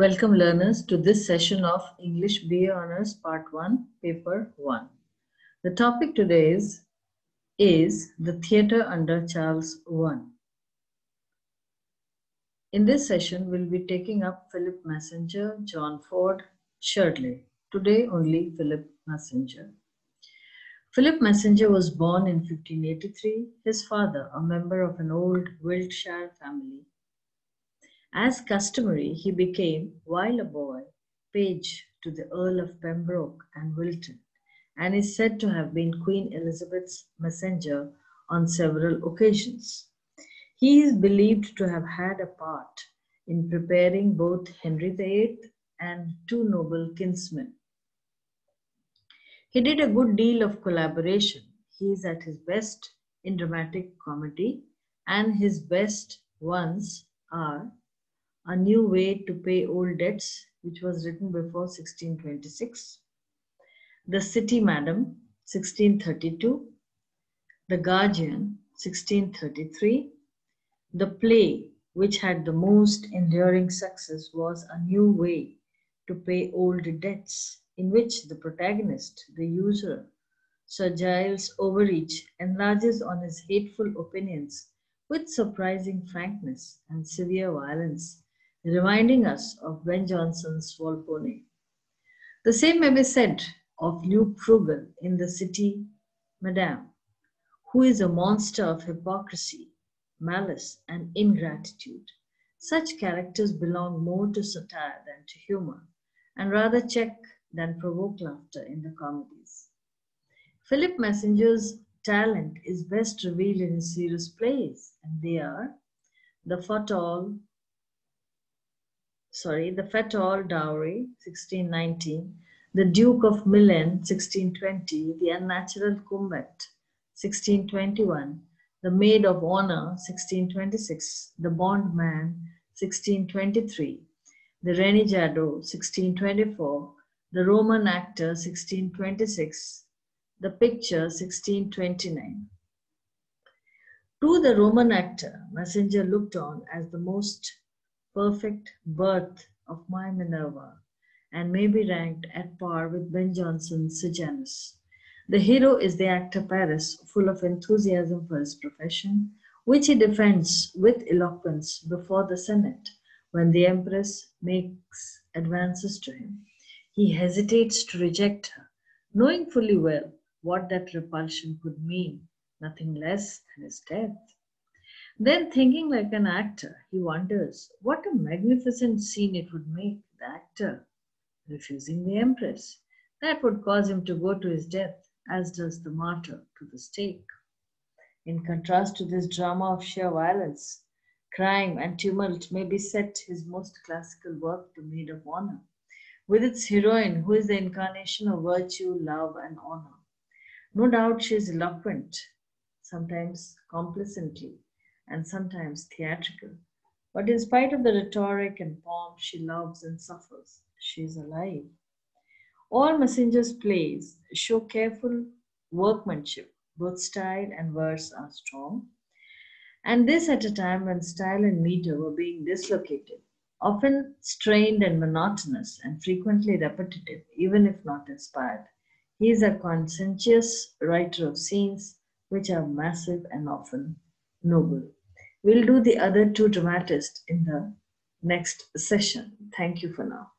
Welcome learners to this session of English BA Honours Part 1, Paper 1. The topic today is, is the theatre under Charles I. In this session, we'll be taking up Philip Massinger, John Ford, Shirley. Today only Philip Massinger. Philip Massinger was born in 1583. His father, a member of an old Wiltshire family, as customary, he became, while a boy, page to the Earl of Pembroke and Wilton, and is said to have been Queen Elizabeth's messenger on several occasions. He is believed to have had a part in preparing both Henry VIII and two noble kinsmen. He did a good deal of collaboration. He is at his best in dramatic comedy, and his best ones are a New Way to Pay Old Debts, which was written before 1626, The City Madam, 1632, The Guardian, 1633. The play which had the most enduring success was A New Way to Pay Old Debts, in which the protagonist, the usurer, Sir Giles Overreach, enlarges on his hateful opinions with surprising frankness and severe violence reminding us of Ben Jonson's Volpone. The same may be said of Luke Frugal in The City Madame, who is a monster of hypocrisy, malice, and ingratitude. Such characters belong more to satire than to humor, and rather check than provoke laughter in the comedies. Philip Massinger's talent is best revealed in his serious plays, and they are The Fatal sorry, the Fatal Dowry, 1619, the Duke of Milan, 1620, the Unnatural Combat, 1621, the Maid of Honor, 1626, the Bondman, 1623, the Renegado, 1624, the Roman Actor, 1626, the Picture, 1629. To the Roman actor, Massinger looked on as the most perfect birth of my Minerva, and may be ranked at par with Ben Jonson's Sejanus. The hero is the actor Paris, full of enthusiasm for his profession, which he defends with eloquence before the Senate when the Empress makes advances to him. He hesitates to reject her, knowing fully well what that repulsion could mean, nothing less than his death. Then, thinking like an actor, he wonders what a magnificent scene it would make the actor refusing the Empress. That would cause him to go to his death, as does the martyr to the stake. In contrast to this drama of sheer violence, crime, and tumult may be set his most classical work, The Maid of Honor, with its heroine who is the incarnation of virtue, love, and honor. No doubt she is eloquent, sometimes complacently, and sometimes theatrical. But in spite of the rhetoric and pomp, she loves and suffers. She is alive. All Massinger's plays show careful workmanship. Both style and verse are strong. And this at a time when style and meter were being dislocated, often strained and monotonous, and frequently repetitive, even if not inspired. He is a conscientious writer of scenes which are massive and often noble. We'll do the other two dramatists in the next session. Thank you for now.